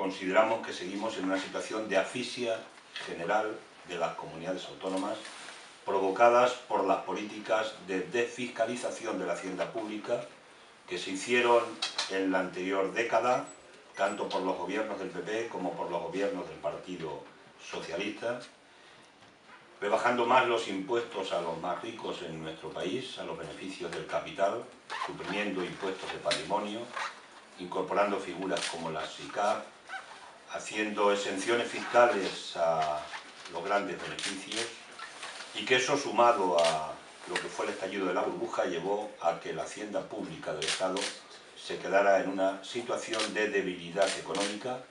consideramos que seguimos en una situación de asfixia general de las comunidades autónomas provocadas por las políticas de desfiscalización de la hacienda pública que se hicieron en la anterior década, tanto por los gobiernos del PP como por los gobiernos del Partido Socialista, rebajando más los impuestos a los más ricos en nuestro país, a los beneficios del capital, suprimiendo impuestos de patrimonio, incorporando figuras como la SICAP, haciendo exenciones fiscales a los grandes beneficios, y que eso sumado a lo que fue el estallido de la burbuja llevó a que la hacienda pública del Estado se quedara en una situación de debilidad económica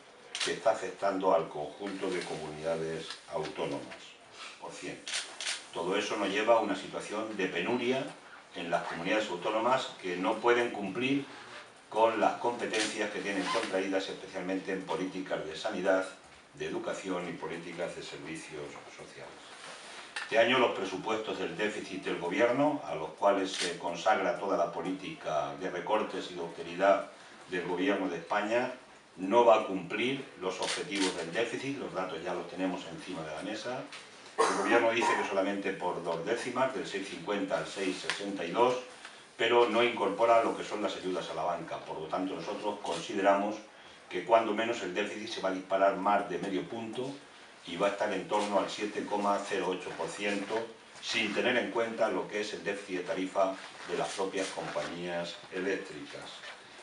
que está afectando al conjunto de comunidades autónomas, por ciento. Todo eso nos lleva a una situación de penuria en las comunidades autónomas que no pueden cumplir con las competencias que tienen contraídas especialmente en políticas de sanidad, de educación y políticas de servicios sociales. Este año los presupuestos del déficit del gobierno, a los cuales se consagra toda la política de recortes y de austeridad del gobierno de España, no va a cumplir los objetivos del déficit, los datos ya los tenemos encima de la mesa. El gobierno dice que solamente por dos décimas, del 6,50 al 6,62, pero no incorpora lo que son las ayudas a la banca. Por lo tanto, nosotros consideramos que cuando menos el déficit se va a disparar más de medio punto y va a estar en torno al 7,08% sin tener en cuenta lo que es el déficit de tarifa de las propias compañías eléctricas.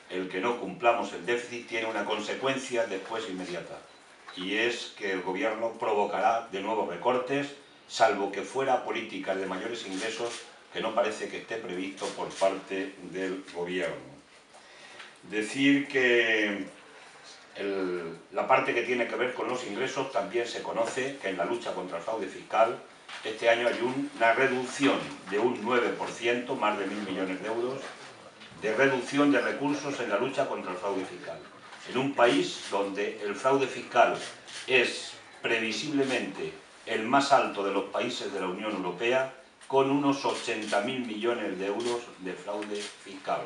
El que no cumplamos el déficit tiene una consecuencia después inmediata y es que el gobierno provocará de nuevo recortes, salvo que fuera política de mayores ingresos que no parece que esté previsto por parte del gobierno. Decir que la parte que tiene que ver con los ingresos también se conoce que en la lucha contra el fraude fiscal este año hay una reducción de un 9%, más de mil millones de euros, de reducción de recursos en la lucha contra el fraude fiscal. En un país donde el fraude fiscal es previsiblemente el más alto de los países de la Unión Europea, con unos 80.000 millones de euros de fraude fiscal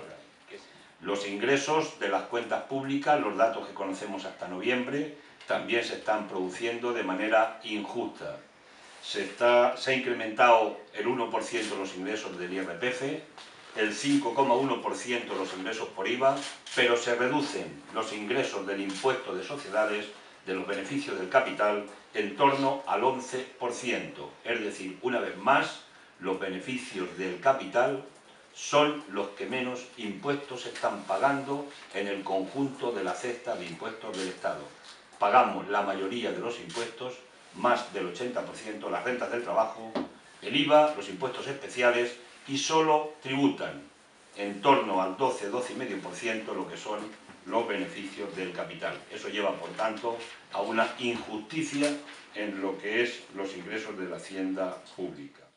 los ingresos de las cuentas públicas, los datos que conocemos hasta noviembre, también se están produciendo de manera injusta. Se, está, se ha incrementado el 1% los ingresos del IRPF, el 5,1% los ingresos por IVA, pero se reducen los ingresos del impuesto de sociedades, de los beneficios del capital, en torno al 11%. Es decir, una vez más, los beneficios del capital son los que menos impuestos están pagando en el conjunto de la cesta de impuestos del Estado. Pagamos la mayoría de los impuestos, más del 80%, las rentas del trabajo, el IVA, los impuestos especiales y solo tributan en torno al 12-12,5% lo que son los beneficios del capital. Eso lleva, por tanto, a una injusticia en lo que es los ingresos de la hacienda pública.